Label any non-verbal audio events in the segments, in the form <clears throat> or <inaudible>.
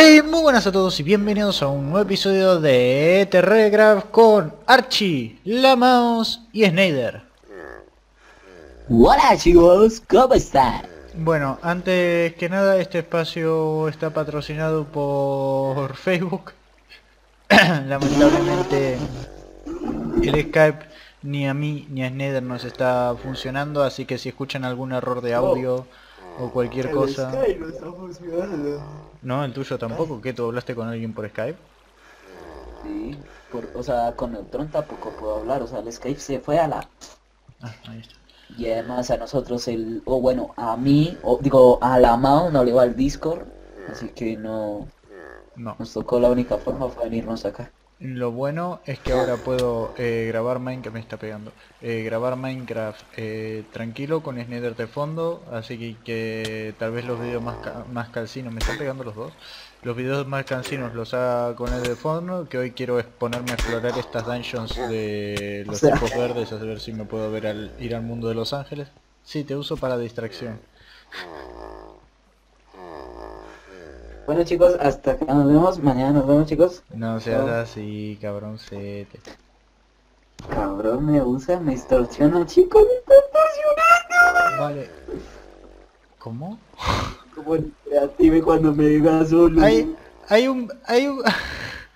Hey, muy buenas a todos y bienvenidos a un nuevo episodio de Terregraph con Archie, Lamaos y Snyder. Hola chicos, ¿cómo están? Bueno, antes que nada este espacio está patrocinado por Facebook. <coughs> Lamentablemente el Skype ni a mí ni a Snyder nos está funcionando, así que si escuchan algún error de audio o cualquier cosa... Skype no está funcionando. No, el tuyo tampoco, ¿qué? ¿Tú hablaste con alguien por Skype? Sí, por, o sea, con Neutron tampoco puedo hablar, o sea, el Skype se fue a la... Ah, ahí está. Y además a nosotros el... O bueno, a mí, o digo, a la Mao no le va al Discord, así que no... No. Nos tocó la única forma fue venirnos acá. Lo bueno es que ahora puedo eh, grabar Minecraft, me está pegando, eh, grabar Minecraft eh, tranquilo con Snyder de fondo, así que, que tal vez los videos más, ca- más calcinos, me están pegando los dos, los videos más cansinos los haga con él de fondo, que hoy quiero es ponerme a explorar estas dungeons de los tipos verdes, a ver si me puedo ver al, ir al mundo de Los Ángeles. Sí, te uso para distracción. Bueno chicos, hasta acá nos vemos, mañana nos vemos chicos. No seas Chao. así, cabroncete. Cabrón, me usa, me extorsiona chicos, me está extorsionando. Vale. ¿Cómo? Como el creative cuando me diga solo. Hay, hay un, hay un,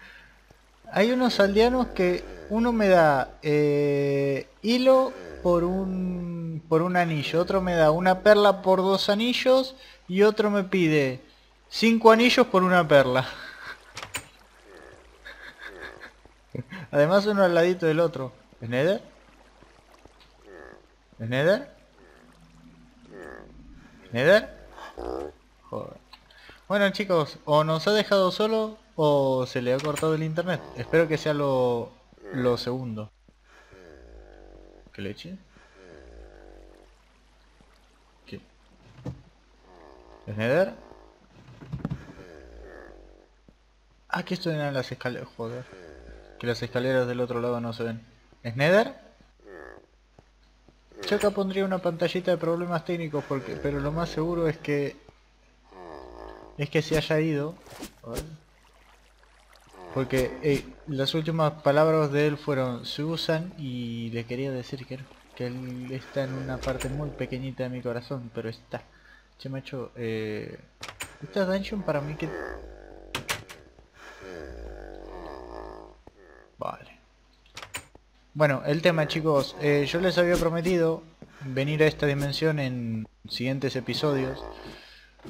<laughs> hay unos aldeanos que uno me da eh, hilo por un, por un anillo, otro me da una perla por dos anillos y otro me pide cinco anillos por una perla. Además uno al ladito del otro. ¿Es Nether? ¿Es Nether? ¿Nether? Joder. Bueno chicos, o nos ha dejado solo o se le ha cortado el internet. Espero que sea lo, lo segundo. ¿Qué leche? ¿Qué? ¿Es Nether? Ah, que esto las escaleras, joder. Que las escaleras del otro lado no se ven. ¿Es? Yo acá pondría una pantallita de problemas técnicos porque, pero lo más seguro es que es que se haya ido. Porque eh, las últimas palabras de él fueron Susan y le quería decir que, que él está en una parte muy pequeñita de mi corazón, pero está. Che macho, eh, esta dungeon para mí que... Vale. Bueno, el tema chicos, eh, yo les había prometido venir a esta dimensión en siguientes episodios,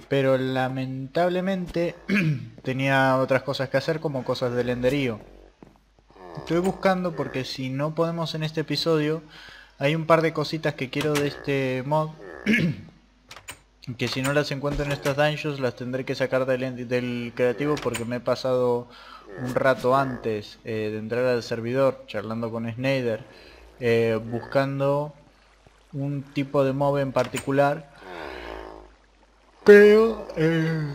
pero lamentablemente <clears throat> tenía otras cosas que hacer como cosas del enderío. Estoy buscando porque si no podemos en este episodio, hay un par de cositas que quiero de este mod, <clears throat> que si no las encuentro en estas dungeons las tendré que sacar del, creativo porque me he pasado un rato antes eh, de entrar al servidor charlando con Snyder eh, buscando un tipo de mob en particular. Pero eh,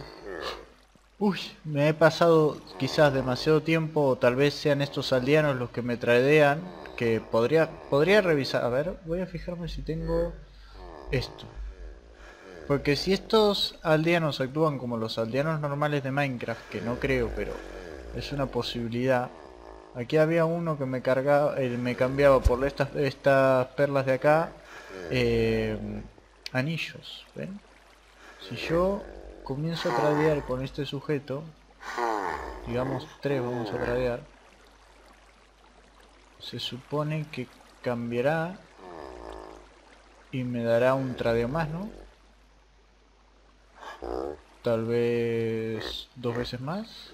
me he pasado quizás demasiado tiempo o tal vez sean estos aldeanos los que me tradean que podría podría revisar a ver voy a fijarme si tengo esto porque si estos aldeanos actúan como los aldeanos normales de Minecraft, que no creo, pero es una posibilidad. Aquí había uno que me cargaba, eh, me cambiaba por estas, perlas de acá, eh, anillos. Si yo comienzo a tradear con este sujeto, digamos tres vamos a tradear, se supone que cambiará y me dará un tradeo más, ¿no? Tal vez dos veces más.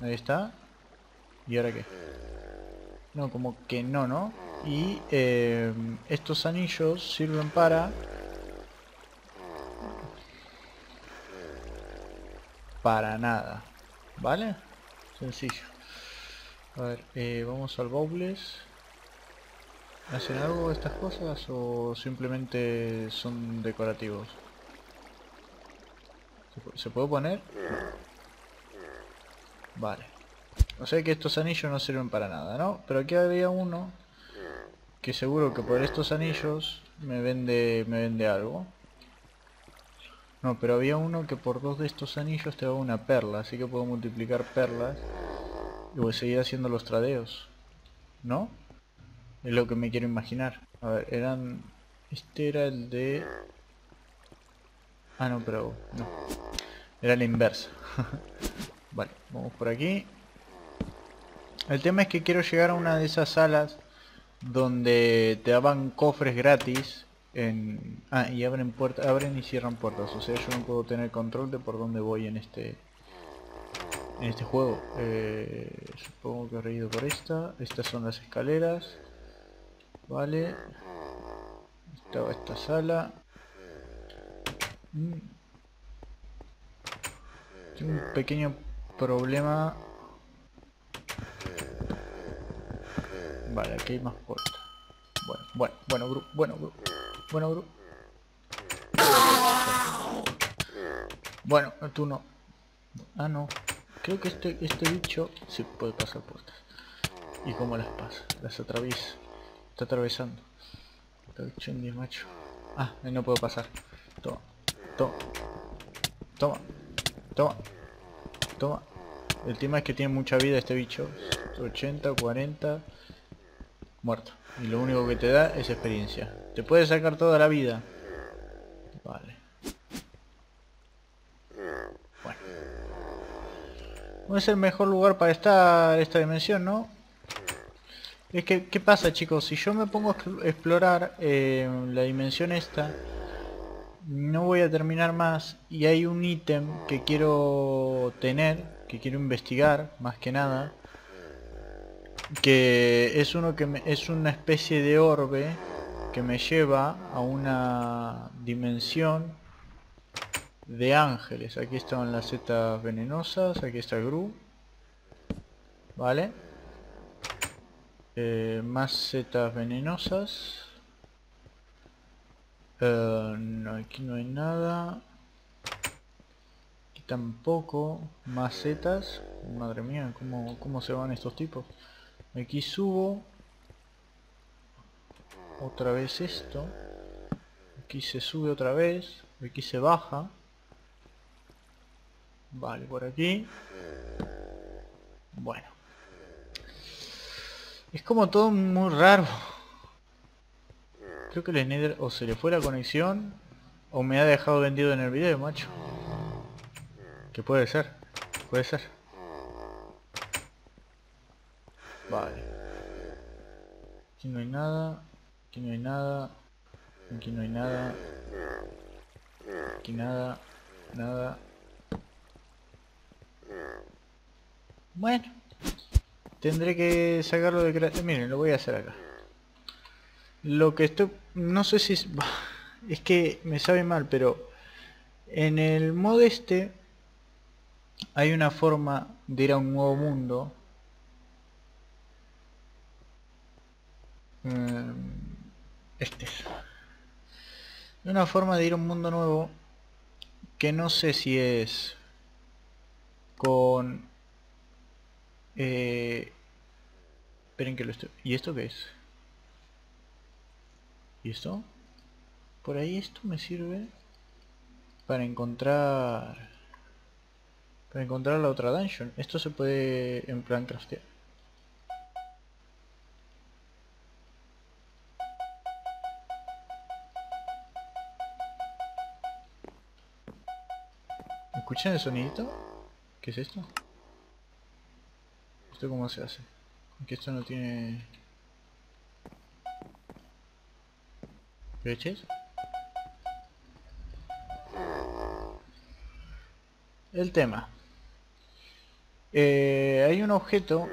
Ahí está. ¿Y ahora qué? No, como que no, ¿no? Y eh, estos anillos sirven para... Para nada. ¿Vale? Sencillo. A ver, eh, vamos al Bowbles. ¿Hacen algo estas cosas o simplemente son decorativos? ¿Se pu- ¿Se puede poner? Vale. O sea que estos anillos no sirven para nada, ¿no? Pero aquí había uno que seguro que por estos anillos me vende me vende algo. No, pero había uno que por dos de estos anillos te daba una perla, así que puedo multiplicar perlas y voy a seguir haciendo los tradeos. ¿No? Es lo que me quiero imaginar. A ver, eran... Este era el de... Ah, no, pero... No. Era la inversa. <laughs> vale, vamos por aquí. El tema es que quiero llegar a una de esas salas donde te daban cofres gratis. Ah, y abren puertas, abren y cierran puertas. O sea, yo no puedo tener control de por dónde voy en este en este juego. Eh, supongo que he ido por esta. Estas son las escaleras. Vale. Estaba esta sala. Mm. Tengo un pequeño problema. Vale, aquí hay más puertas. Bueno, bueno, bueno, grupo, bueno, grupo, bueno, grupo. Bueno, tú no. Ah, no. Creo que este, este bicho sí puede pasar puertas. ¿Y cómo las pasa? Las atraviesa. Está atravesando. Está bicho un macho. Ah, no puedo pasar. Toma. Toma. Toma. Toma. Toma. El tema es que tiene mucha vida este bicho. 80, 40. Muerto. Y lo único que te da es experiencia. Te puede sacar toda la vida. Vale. Bueno. No es el mejor lugar para estar esta dimensión, ¿no? Es que, ¿qué pasa chicos? Si yo me pongo a explorar eh, la dimensión esta, no voy a terminar más y hay un ítem que quiero tener, que quiero investigar, más que nada, que es uno que es una especie de orbe que me lleva a una dimensión de ángeles. Aquí están las setas venenosas, aquí está Gru. Vale. Eh, más setas venenosas. Eh, no, aquí no hay nada. Aquí tampoco. Más setas. Madre mía, ¿cómo, cómo se van estos tipos? Aquí subo. Otra vez esto. Aquí se sube otra vez. Aquí se baja. Vale, por aquí. Bueno. Es como todo muy raro. Creo que el Nether o se le fue la conexión o me ha dejado vendido en el video, macho. Que puede ser. Puede ser. Vale. Aquí no hay nada. Aquí no hay nada. Aquí no hay nada. Aquí nada. Nada. Bueno. Tendré que sacarlo de. Miren, lo voy a hacer acá. Lo que estoy... No sé si... Es, es que me sabe mal, pero... En el modo este... Hay una forma de ir a un nuevo mundo. Mm, este es. Una forma de ir a un mundo nuevo. Que no sé si es... Con eh, esperen que lo estoy... ¿Y esto qué es? ¿Y esto? Por ahí esto me sirve para encontrar... Para encontrar la otra dungeon. Esto se puede en plan craftear. ¿Escuchan el sonidito? ¿Qué es esto? cómo se hace? Que esto no tiene... ¿Leches? El tema. Eh, hay un objeto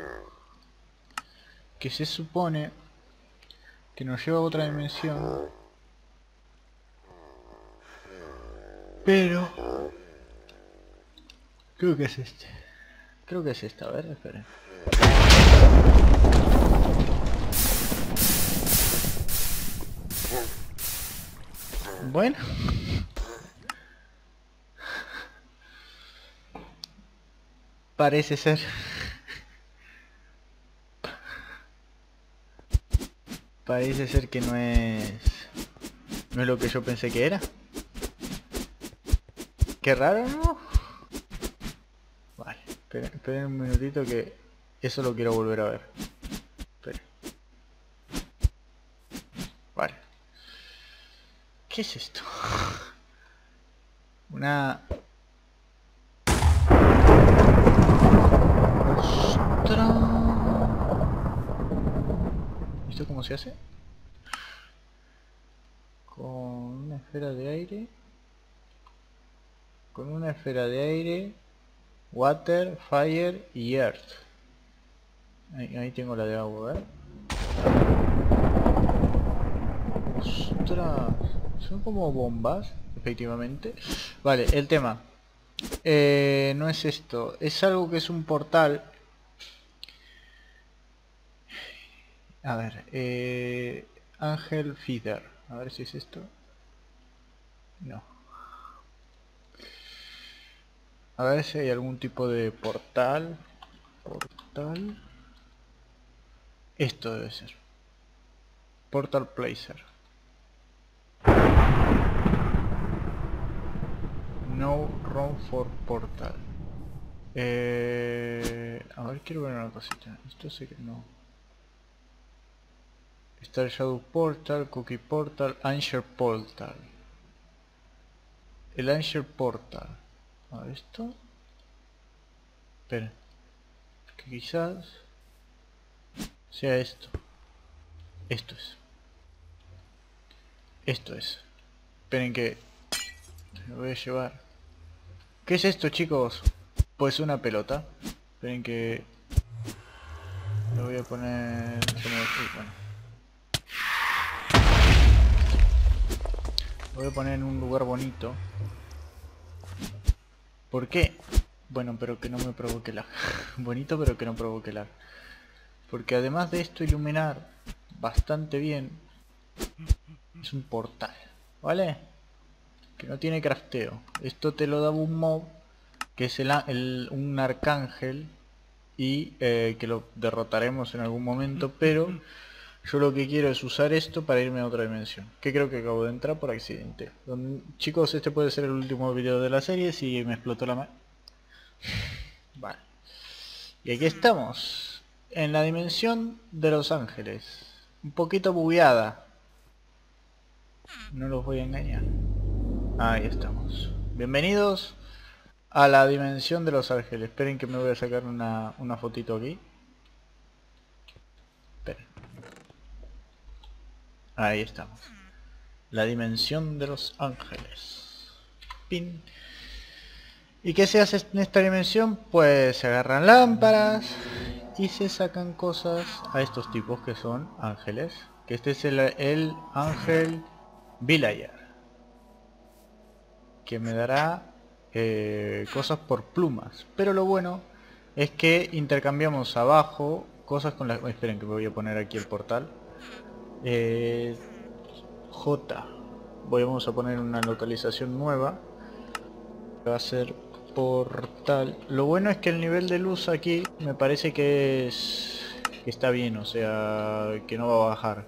que se supone que nos lleva a otra dimensión. Pero... Creo que es este. Creo que es esta, a ver, esperen. Bueno. Parece ser. Parece ser que no es... No es lo que yo pensé que era. Qué raro, ¿no? Vale, esperen, esperen un minutito que eso lo quiero volver a ver. Esperen. Vale. ¿Qué es esto? <laughs> Una... ¡Ostras! ¿Esto cómo se hace? Con una esfera de aire. Con una esfera de aire. Water, Fire y Earth. Ahí, ahí tengo la de agua, ¿eh? ¡Ostras! Son como bombas, efectivamente. Vale, el tema. Eh, no es esto. Es algo que es un portal. A ver, eh, Ángel Feeder. A ver si es esto. No. A ver si hay algún tipo de portal. Portal. Esto debe ser. Portal Placer. No Run for Portal. Eh, a ver, quiero ver una cosita. Esto sé que no. Star Shadow Portal, Cookie Portal, Answer Portal. El Answer Portal. A ver esto. Espera. Que quizás sea esto. Esto es. Esto es. Esperen que me voy a llevar. ¿Qué es esto chicos? Pues una pelota. Esperen que... Lo voy a poner... Lo voy a poner en un lugar bonito. ¿Por qué? Bueno, pero que no me provoque lag. <laughs> bonito pero que no provoque lag. Porque además de esto iluminar bastante bien, es un portal, ¿vale? Que no tiene crafteo. Esto te lo da un mob, que es el, un arcángel, y eh, que lo derrotaremos en algún momento, <laughs> pero yo lo que quiero es usar esto para irme a otra dimensión, que creo que acabo de entrar por accidente. chicos, este puede ser el último video de la serie si me explotó la mano. <laughs> Vale. Y aquí estamos, en la dimensión de Los Ángeles. Un poquito bugueada. No los voy a engañar. Ahí estamos. Bienvenidos a la dimensión de Los Ángeles. Esperen que me voy a sacar una, una fotito aquí. Esperen. Ahí estamos. La dimensión de Los Ángeles. Pin. ¿Y qué se hace en esta dimensión? Pues se agarran lámparas y se sacan cosas a estos tipos que son ángeles. Que este es el, el ángel Villager que me dará eh, cosas por plumas. Pero lo bueno es que intercambiamos abajo cosas con las... Esperen que me voy a poner aquí el portal. Eh, J. Voy, vamos a poner una localización nueva. Va a ser portal. Lo bueno es que el nivel de luz aquí me parece que es... Que está bien, o sea, que no va a bajar.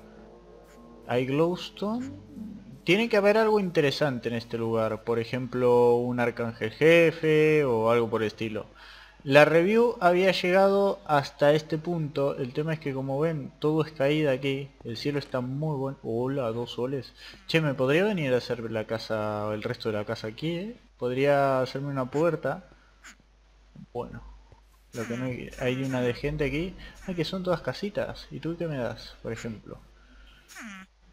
Hay glowstone tiene que haber algo interesante en este lugar, por ejemplo un arcángel jefe o algo por el estilo. La review había llegado hasta este punto, el tema es que como ven todo es caída aquí, el cielo está muy bueno. Hola, dos soles. Che, ¿me podría venir a hacer la casa, el resto de la casa aquí? Eh? ¿Podría hacerme una puerta? Bueno, lo que no hay, hay una de gente aquí. Ah, que son todas casitas. ¿Y tú qué me das, por ejemplo?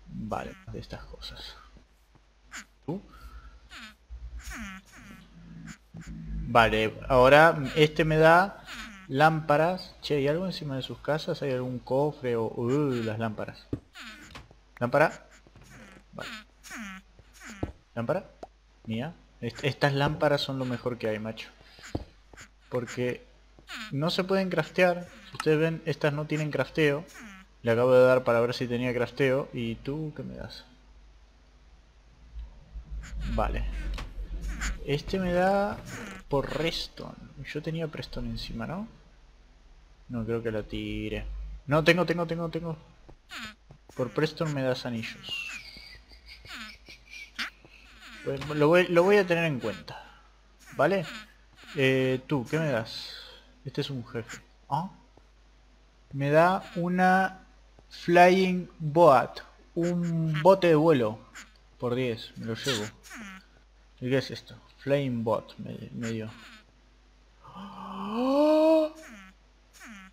Vale, de estas cosas. Vale, ahora este me da lámparas. Che, ¿hay algo encima de sus casas? ¿Hay algún cofre o...? Uh, las lámparas. ¿Lámpara? Vale. ¿Lámpara? Mía. estas lámparas son lo mejor que hay, macho. Porque no se pueden craftear. Si ustedes ven, estas no tienen crafteo. Le acabo de dar para ver si tenía crafteo. ¿Y tú qué me das? Vale. Este me da por Reston. Yo tenía Preston encima, ¿no? No, creo que la tire. No, tengo, tengo, tengo, tengo. Por Preston me das anillos. Pues, lo, voy, a tener en cuenta. ¿vale? Eh, tú, ¿qué me das? Este es un jefe. ¿Ah? Me da una Flying Boat. Un bote de vuelo. Por 10, me lo llevo. ¿Y qué es esto? Flying Bot me, dio. ¡Oh!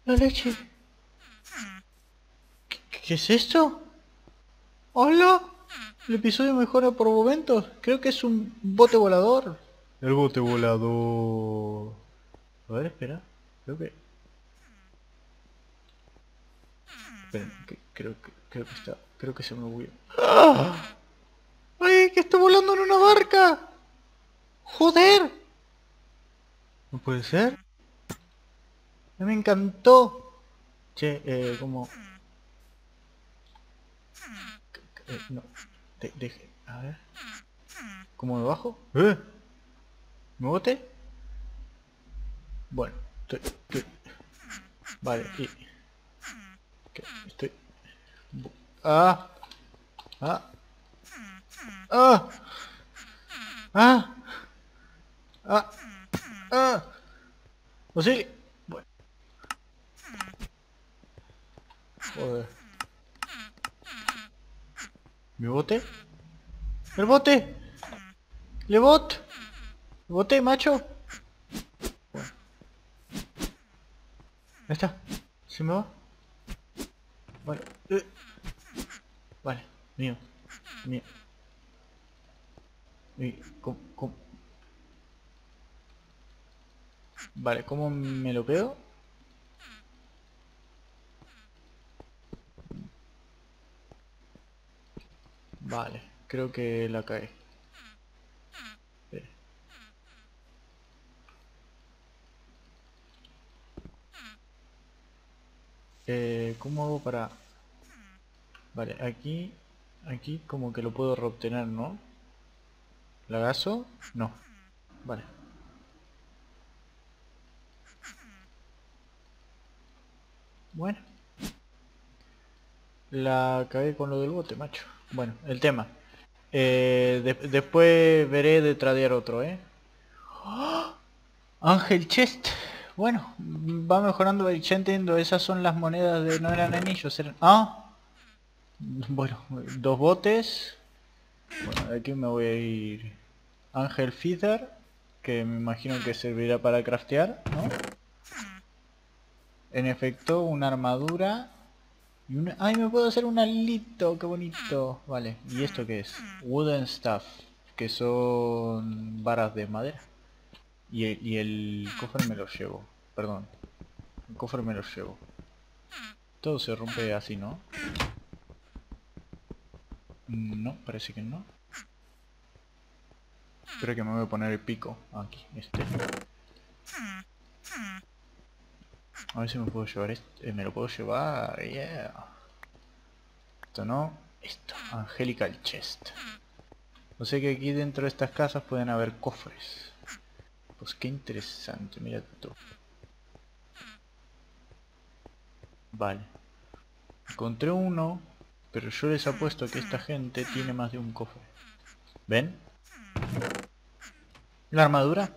¡La leche! ¿Qué, es esto? ¡Hola! El episodio mejora por momentos. Creo que es un bote volador. El bote volador. A ver, espera. Creo que... Creo que... Creo que. Creo que se me movió. ¡Ah! ¡Ay, que está volando en una barca! ¡Joder! ¿No puede ser? Me encantó. Che, eh, como... Eh, no. deje. A ver. ¿Cómo me bajo? ¿Eh? ¿Me bote? Bueno, estoy... Vale, y... Estoy... Ah. Ah. Ah. Ah. Ah. Ah. ¿O sí? Bueno. Joder. ¿Mi bote? ¡El bote! ¡Le bot! ¿El bote, macho? Bueno. Ahí está. ¿Se me va? Vale. Vale. Mío. Mío. ¿cómo? Vale, ¿cómo me lo veo? Vale, creo que la cae. Eh, ¿Cómo hago para...? Vale, aquí... Aquí como que lo puedo reobtener, ¿no? ¿La gaso? No. Vale. Bueno. La cagué con lo del bote, macho. Bueno, el tema. Eh, después veré de tradear otro, ¿eh? ¡Ah! Ángel Chest. Bueno, va mejorando, ya entiendo, esas son las monedas de... No eran anillos, eran... Ah. Bueno, dos botes. Bueno, aquí me voy a ir... Ángel Feather, que me imagino que servirá para craftear, ¿no? En efecto, una armadura. Y una... ¡Ay, me puedo hacer un alito! ¡Qué bonito! Vale, ¿y esto qué es? Wooden Stuff, que son varas de madera. Y el, y el cofre me lo llevo. Perdón. El cofre me lo llevo. Todo se rompe así, ¿no? No, parece que no. Espero que me voy a poner el pico aquí, este. A ver si me puedo llevar esto. Eh, me lo puedo llevar. Esto no. Esto, Angelical Chest. O sea que aquí dentro de estas casas pueden haber cofres. Pues qué interesante, mira todo. Vale. Encontré uno, pero yo les apuesto que esta gente tiene más de un cofre. ¿Ven? ¿La armadura?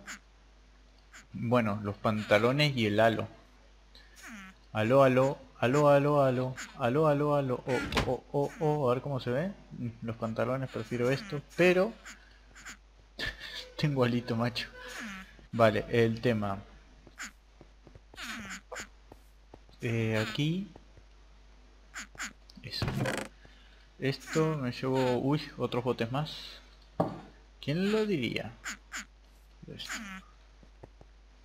Bueno, los pantalones y el halo. Aló, aló, aló, aló, aló, aló, aló, aló, oh, oh, oh, oh, a ver cómo se ve. Los pantalones prefiero esto, pero... <laughs> Tengo alito, macho. Vale, el tema. Eh, aquí... Eso. Esto me llevo... Uy, otros botes más. ¿Quién lo diría?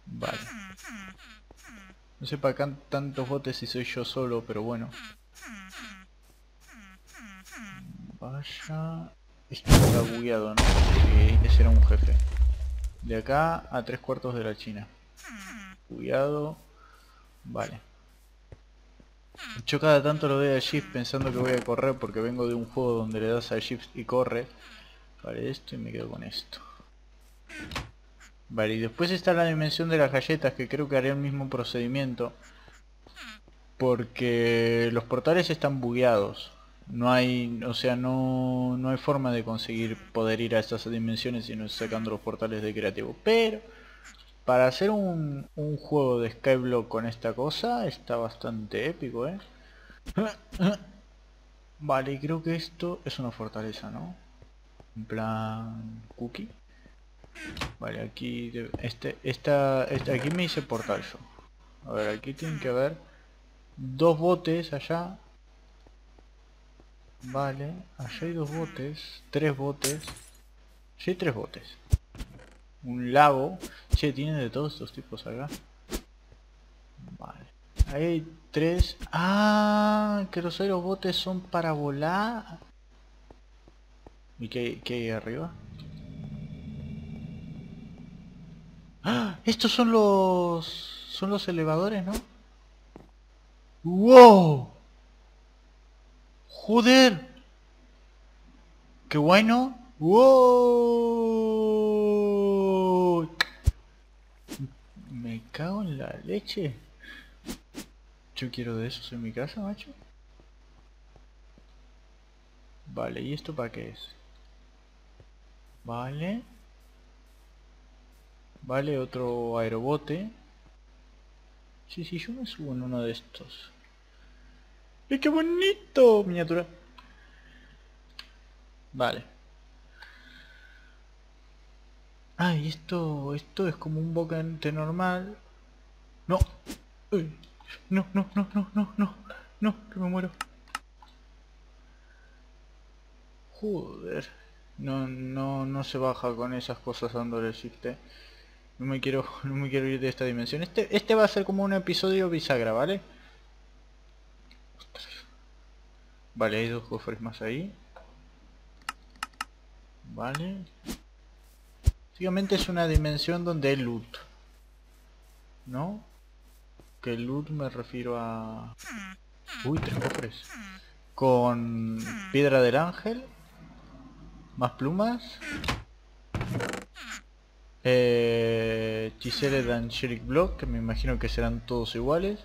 Vale. No sé para qué tantos botes si soy yo solo, pero bueno. Vaya... Esto está bugueado, ¿no? ese era un jefe. De acá a tres cuartos de la China. Bugueado. Vale. Yo cada tanto lo doy a shift pensando que voy a correr porque vengo de un juego donde le das a shift y corre. Vale, esto y me quedo con esto. Vale, y después está la dimensión de las galletas, que creo que haré el mismo procedimiento. Porque los portales están bugueados. No hay, o sea, no, no hay forma de conseguir poder ir a estas dimensiones si no sacando los portales de creativo. Pero para hacer un, un juego de Skyblock con esta cosa está bastante épico, ¿eh? <coughs> Vale, creo que esto es una fortaleza, ¿no? En plan... Cookie. Vale, aquí... Este, esta, este, aquí me hice portal yo. A ver, aquí tienen que haber dos botes allá. Vale, allá hay dos botes, tres botes. Sí, tres botes. Un lago. Che, tiene de todos estos tipos acá. Vale. Hay tres. Ah, que los aerobotes son para volar. ¿Y qué, qué hay arriba? ¡Ah! Estos son los... Son los elevadores, ¿no? ¡Wow! ¡Joder! ¡Qué bueno! ¡Wow! Me cago en la leche. Yo quiero de esos en mi casa, macho. Vale, ¿y esto para qué es? Vale. Vale, otro aerobote. Sí, sí, yo me subo en uno de estos. ¡Y qué bonito! Miniatura. Vale. Ah, y esto, esto es como un boquete normal. No. No, no, no, no, no, no. No, que me muero. Joder. No, no, no se baja con esas cosas dándole shift. No me quiero, <laughs> no me quiero ir de esta dimensión. Este, este va a ser como un episodio bisagra, ¿vale? Vale, hay dos cofres más ahí. Vale. Básicamente es una dimensión donde hay loot. ¿No? Que loot me refiero a... Uy, tres cofres. Con piedra del ángel. Más plumas. Eh, Chisele Angelic Block, que me imagino que serán todos iguales.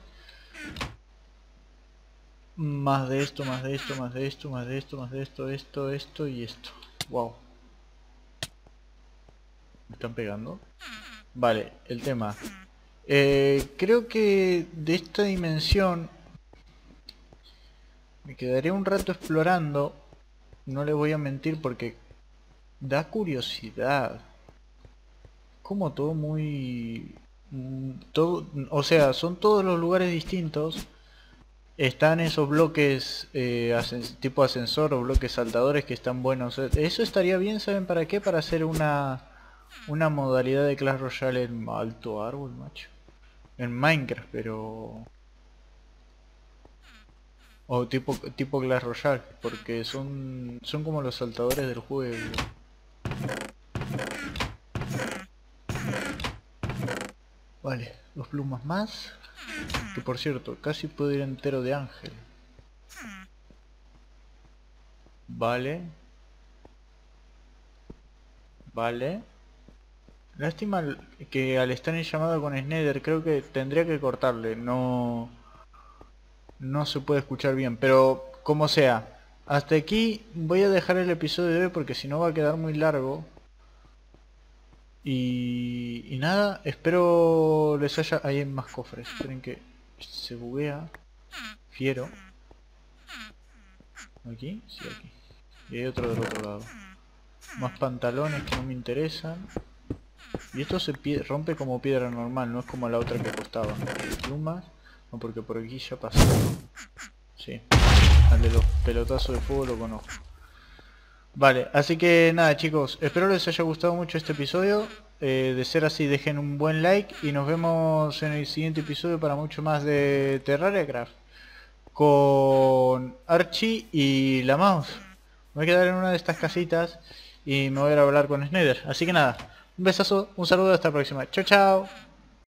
Más de esto, más de esto, más de esto, más de esto, más de esto, esto, esto y esto. Wow. ¿Me están pegando? Vale, el tema. Eh, creo que de esta dimensión me quedaré un rato explorando. No le voy a mentir porque da curiosidad como todo muy... Mm, todo, o sea, son todos los lugares distintos. Están esos bloques eh, tipo ascensor o bloques saltadores que están buenos. Eso estaría bien, ¿saben para qué? Para hacer una, una modalidad de Clash Royale en alto árbol, macho. En Minecraft, pero... O tipo, tipo Clash Royale, porque son, son como los saltadores del juego. Vale, dos plumas más. Que por cierto, casi puedo ir entero de ángel. Vale. Vale. Lástima que al estar en llamada con Snyder creo que tendría que cortarle. No... No se puede escuchar bien. Pero como sea. Hasta aquí voy a dejar el episodio de hoy porque si no va a quedar muy largo. Y, nada, espero les haya... Ahí hay más cofres, esperen que se buguea. Fiero. ¿Aquí? Sí, aquí. Y hay otro del otro lado. Más pantalones que no me interesan. Y esto se rompe como piedra normal, no es como la otra que costaba. Plumas. No, porque por aquí ya pasó. Sí. Al de los pelotazos de fuego lo conozco. Vale, así que nada chicos, espero les haya gustado mucho este episodio. Eh, de ser así dejen un buen like y nos vemos en el siguiente episodio para mucho más de Terraria Craft. Con Archie y la mouse. Me voy a quedar en una de estas casitas y me voy a a hablar con Snyder. Así que nada, un besazo, un saludo, hasta la próxima. Chao, chao.